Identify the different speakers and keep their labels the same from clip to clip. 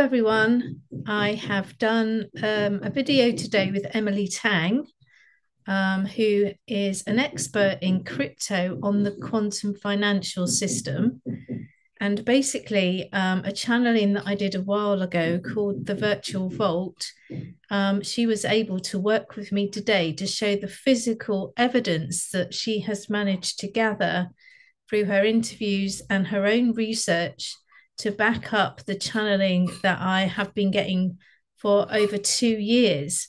Speaker 1: Hello, everyone. I have done um, a video today with Emily Tang, um, who is an expert in crypto on the quantum financial system. And basically, um, a channeling that I did a while ago called the Virtual Vault, um, she was able to work with me today to show the physical evidence that she has managed to gather through her interviews and her own research to back up the channeling that I have been getting for over two years.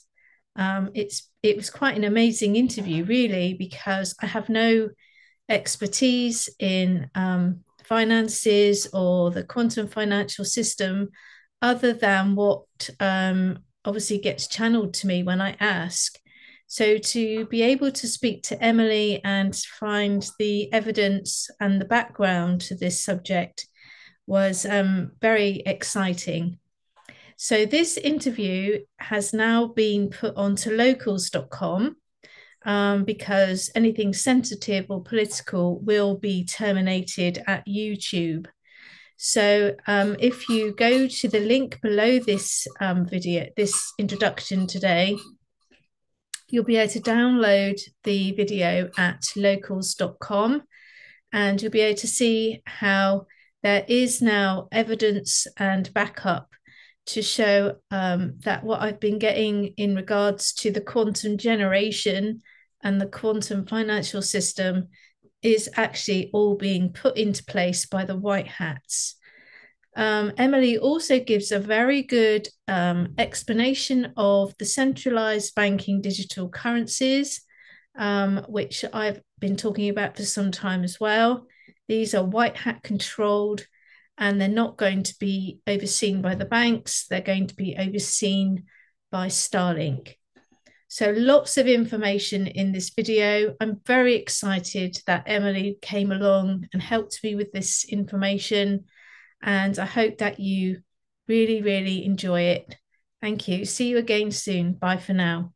Speaker 1: Um, it's it was quite an amazing interview, really, because I have no expertise in um, finances or the quantum financial system, other than what um, obviously gets channeled to me when I ask. So to be able to speak to Emily and find the evidence and the background to this subject was um, very exciting. So, this interview has now been put onto locals.com um, because anything sensitive or political will be terminated at YouTube. So, um, if you go to the link below this um, video, this introduction today, you'll be able to download the video at locals.com and you'll be able to see how there is now evidence and backup to show um, that what I've been getting in regards to the quantum generation and the quantum financial system is actually all being put into place by the white hats. Um, Emily also gives a very good um, explanation of the centralized banking digital currencies, um, which I've been talking about for some time as well. These are white hat controlled and they're not going to be overseen by the banks, they're going to be overseen by Starlink. So, lots of information in this video. I'm very excited that Emily came along and helped me with this information. And I hope that you really, really enjoy it. Thank you. See you again soon. Bye for now.